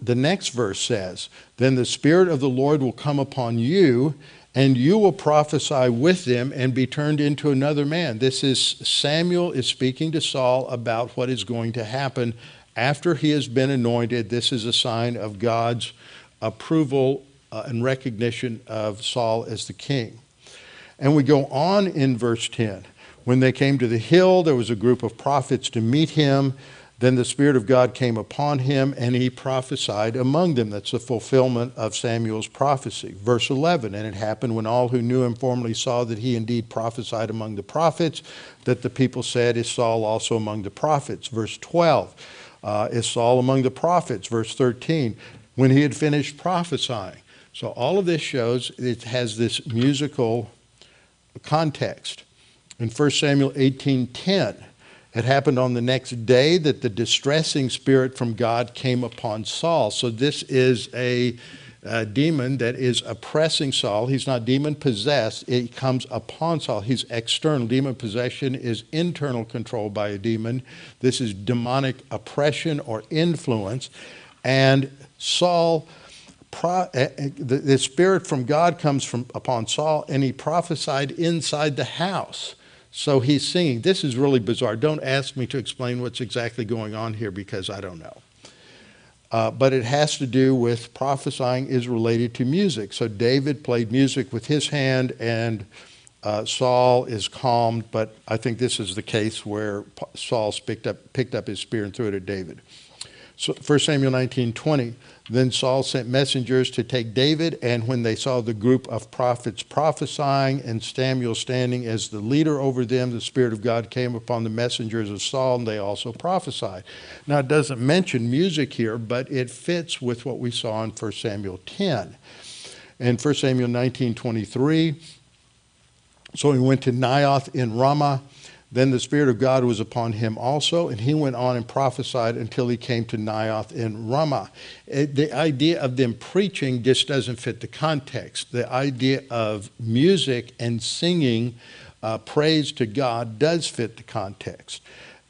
the next verse says, Then the Spirit of the Lord will come upon you, and you will prophesy with them and be turned into another man. This is Samuel is speaking to Saul about what is going to happen after he has been anointed. This is a sign of God's approval uh, and recognition of Saul as the king. And we go on in verse 10. When they came to the hill, there was a group of prophets to meet him. Then the Spirit of God came upon him, and he prophesied among them. That's the fulfillment of Samuel's prophecy. Verse 11 And it happened when all who knew him formerly saw that he indeed prophesied among the prophets, that the people said, Is Saul also among the prophets? Verse 12 uh, Is Saul among the prophets? Verse 13 When he had finished prophesying. So all of this shows it has this musical context. In 1 Samuel 18:10, it happened on the next day that the distressing spirit from God came upon Saul. So this is a, a demon that is oppressing Saul. He's not demon possessed, it comes upon Saul. He's external. Demon possession is internal control by a demon. This is demonic oppression or influence. And Saul. Uh, the, the spirit from God comes from upon Saul, and he prophesied inside the house. So he's singing. This is really bizarre. Don't ask me to explain what's exactly going on here because I don't know. Uh, but it has to do with prophesying is related to music. So David played music with his hand, and uh, Saul is calmed. But I think this is the case where Saul picked up, picked up his spear and threw it at David. So 1 Samuel 19 20. Then Saul sent messengers to take David, and when they saw the group of prophets prophesying and Samuel standing as the leader over them, the Spirit of God came upon the messengers of Saul, and they also prophesied. Now, it doesn't mention music here, but it fits with what we saw in 1 Samuel 10. In 1 Samuel 19 23, so he went to Naioth in Ramah then the Spirit of God was upon him also, and he went on and prophesied until he came to Naioth in Ramah. It, the idea of them preaching just doesn't fit the context. The idea of music and singing uh, praise to God does fit the context.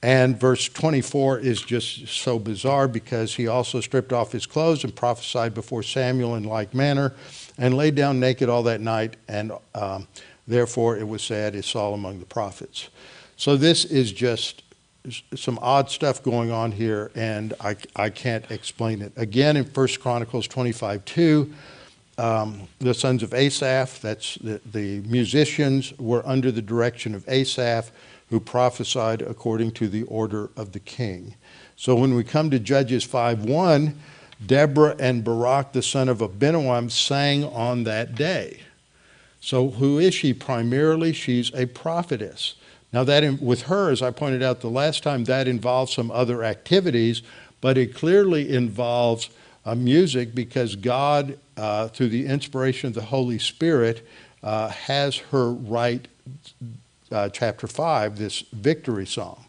And verse 24 is just so bizarre because he also stripped off his clothes and prophesied before Samuel in like manner and laid down naked all that night. And um, therefore it was said, Is Saul among the prophets? So this is just some odd stuff going on here, and I, I can't explain it. Again, in First Chronicles 25 2, um, the sons of Asaph, that's the, the musicians, were under the direction of Asaph, who prophesied according to the order of the king. So when we come to Judges 5 1, Deborah and Barak, the son of Abinoam, sang on that day. So who is she primarily? She's a prophetess. Now, that with her, as I pointed out the last time, that involves some other activities, but it clearly involves uh, music because God, uh, through the inspiration of the Holy Spirit, uh, has her write uh, chapter 5, this victory song.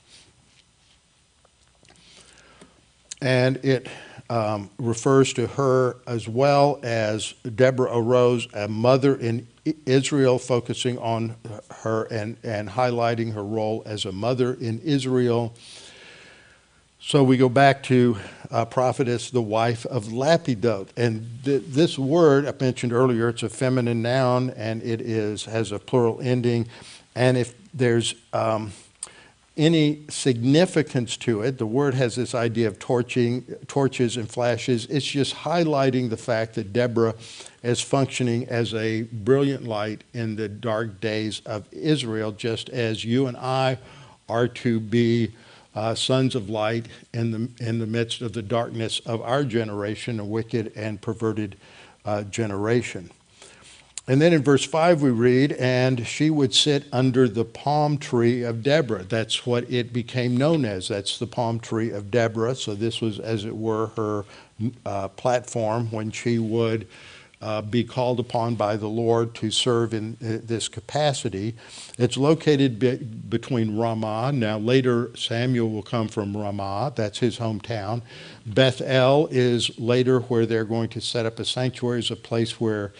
And it um, refers to her as well as Deborah arose, a mother in Israel, focusing on her and, and highlighting her role as a mother in Israel. So we go back to uh, prophetess, the wife of Lapidot. And th- this word I mentioned earlier, it's a feminine noun and it is has a plural ending. And if there's um, any significance to it, the word has this idea of torching, torches and flashes. It's just highlighting the fact that Deborah is functioning as a brilliant light in the dark days of Israel, just as you and I are to be uh, sons of light in the, in the midst of the darkness of our generation, a wicked and perverted uh, generation. And then in verse 5 we read, and she would sit under the palm tree of Deborah. That's what it became known as. That's the palm tree of Deborah. So this was, as it were, her uh, platform when she would uh, be called upon by the Lord to serve in uh, this capacity. It's located be- between Ramah. Now, later Samuel will come from Ramah, that's his hometown. Bethel is later where they're going to set up a sanctuary, as a place where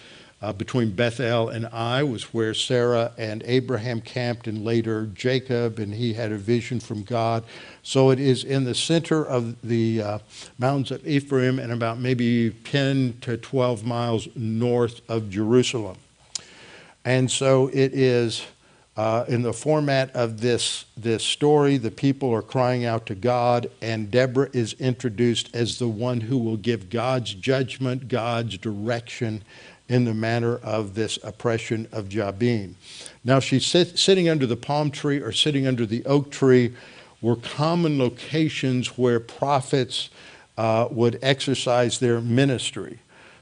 uh, between Bethel and Ai was where Sarah and Abraham camped, and later Jacob, and he had a vision from God. So it is in the center of the uh, mountains of Ephraim and about maybe 10 to 12 miles north of Jerusalem. And so it is uh, in the format of this, this story, the people are crying out to God, and Deborah is introduced as the one who will give God's judgment, God's direction, in the manner of this oppression of Jabin. Now, she's sit, sitting under the palm tree or sitting under the oak tree were common locations where prophets uh, would exercise their ministry.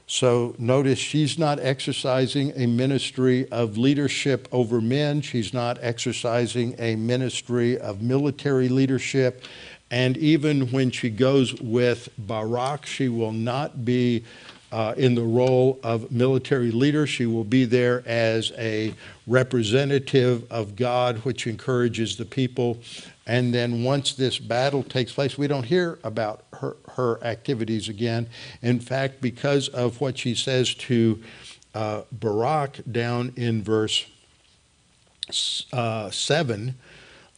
So notice she's not exercising a ministry of leadership over men. She's not exercising a ministry of military leadership. And even when she goes with Barak, she will not be uh, in the role of military leader. She will be there as a representative of God, which encourages the people. And then once this battle takes place, we don't hear about her, her activities again. In fact, because of what she says to uh, Barak down in verse uh, 7,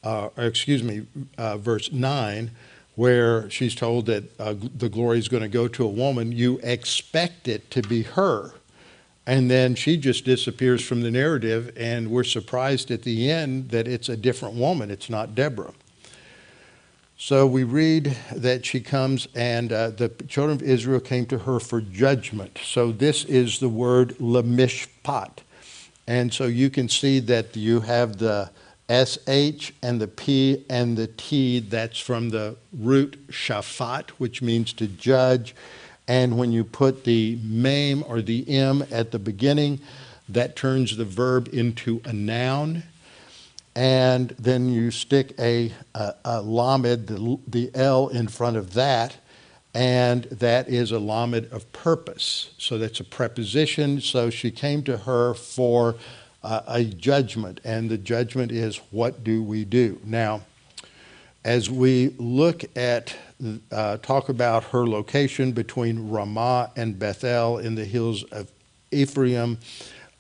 uh, or excuse me, uh, verse 9, where she's told that uh, the glory is going to go to a woman, you expect it to be her. And then she just disappears from the narrative, and we're surprised at the end that it's a different woman. It's not Deborah. So we read that she comes, and uh, the children of Israel came to her for judgment. So this is the word lemishpat. And so you can see that you have the SH and the P and the T, that's from the root shafat, which means to judge. And when you put the mem or the M at the beginning, that turns the verb into a noun. And then you stick a, a, a lamed, the, the L in front of that, and that is a lamed of purpose. So that's a preposition. So she came to her for uh, a judgment, and the judgment is what do we do? Now, as we look at, uh, talk about her location between Ramah and Bethel in the hills of Ephraim,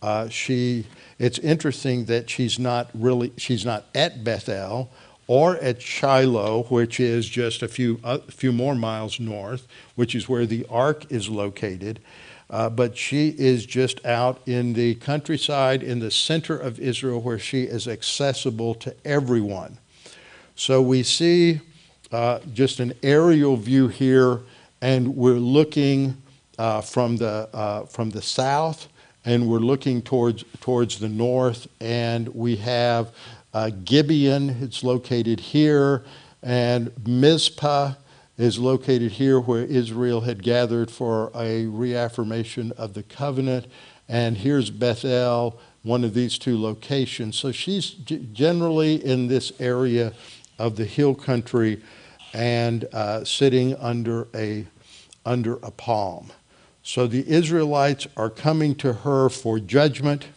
uh, she, it's interesting that she's not really, she's not at Bethel or at Shiloh, which is just a few, a few more miles north, which is where the ark is located. Uh, but she is just out in the countryside in the center of Israel where she is accessible to everyone. So we see uh, just an aerial view here, and we're looking uh, from, the, uh, from the south, and we're looking towards, towards the north, and we have uh, Gibeon, it's located here, and Mizpah is located here where Israel had gathered for a reaffirmation of the covenant. And here's Bethel, one of these two locations. So she's generally in this area of the hill country and uh, sitting under a, under a palm. So the Israelites are coming to her for judgment,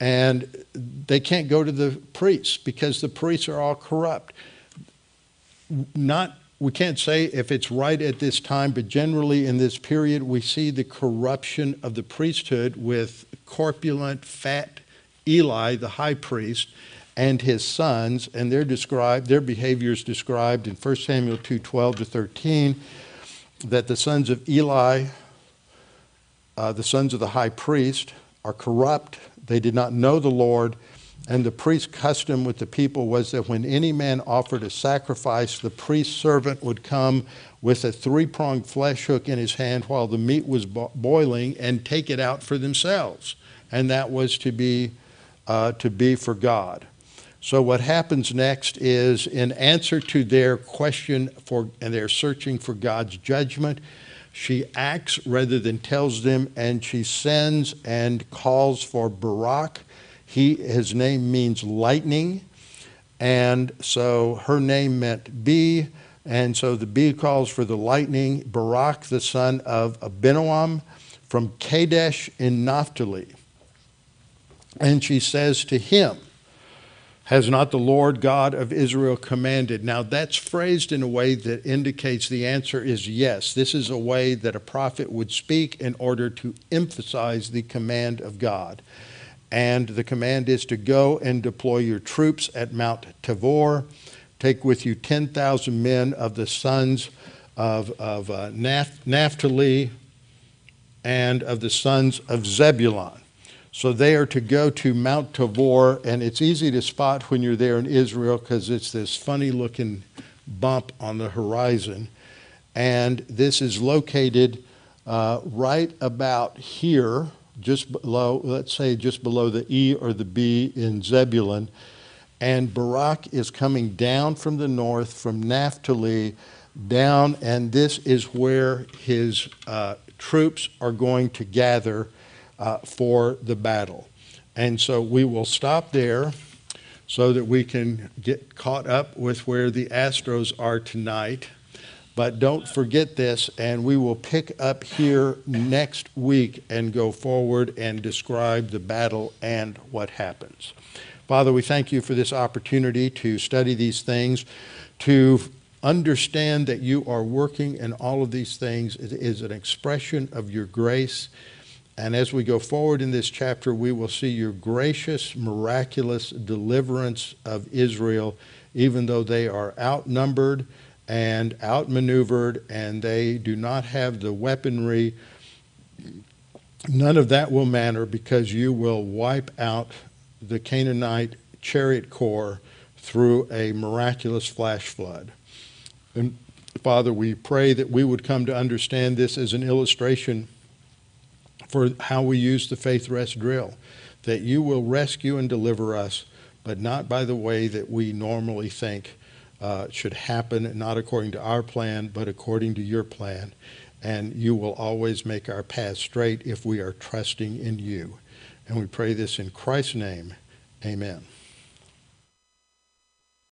and they can't go to the priests because the priests are all corrupt. Not we can't say if it's right at this time, but generally in this period, we see the corruption of the priesthood with corpulent, fat Eli, the high priest, and his sons, and their described their behaviors described in 1 Samuel 2 12 to 13, that the sons of Eli, uh, the sons of the high priest, are corrupt. They did not know the Lord and the priest's custom with the people was that when any man offered a sacrifice, the priest's servant would come with a three pronged flesh hook in his hand while the meat was bo- boiling and take it out for themselves. And that was to be, uh, to be for God. So, what happens next is in answer to their question for, and they're searching for God's judgment, she acts rather than tells them, and she sends and calls for Barak he, his name means lightning, and so her name meant bee, and so the bee calls for the lightning. Barak, the son of Abinoam, from Kadesh in Naphtali. And she says to him, Has not the Lord God of Israel commanded? Now that's phrased in a way that indicates the answer is yes. This is a way that a prophet would speak in order to emphasize the command of God and the command is to go and deploy your troops at Mount Tabor. Take with you 10,000 men of the sons of, of uh, Naphtali and of the sons of Zebulun. So they are to go to Mount Tabor, and it's easy to spot when you're there in Israel because it's this funny looking bump on the horizon. And this is located uh, right about here just below, let's say just below the E or the B in Zebulun. And Barak is coming down from the north, from Naphtali, down, and this is where his uh, troops are going to gather uh, for the battle. And so we will stop there so that we can get caught up with where the Astros are tonight. But don't forget this, and we will pick up here next week and go forward and describe the battle and what happens. Father, we thank you for this opportunity to study these things, to understand that you are working in all of these things. It is an expression of your grace. And as we go forward in this chapter, we will see your gracious, miraculous deliverance of Israel, even though they are outnumbered and outmaneuvered, and they do not have the weaponry. None of that will matter because you will wipe out the Canaanite chariot corps through a miraculous flash flood. And Father, we pray that we would come to understand this as an illustration for how we use the faith rest drill, that you will rescue and deliver us, but not by the way that we normally think uh, should happen not according to our plan, but according to your plan. And you will always make our path straight if we are trusting in you. And we pray this in Christ's name. Amen.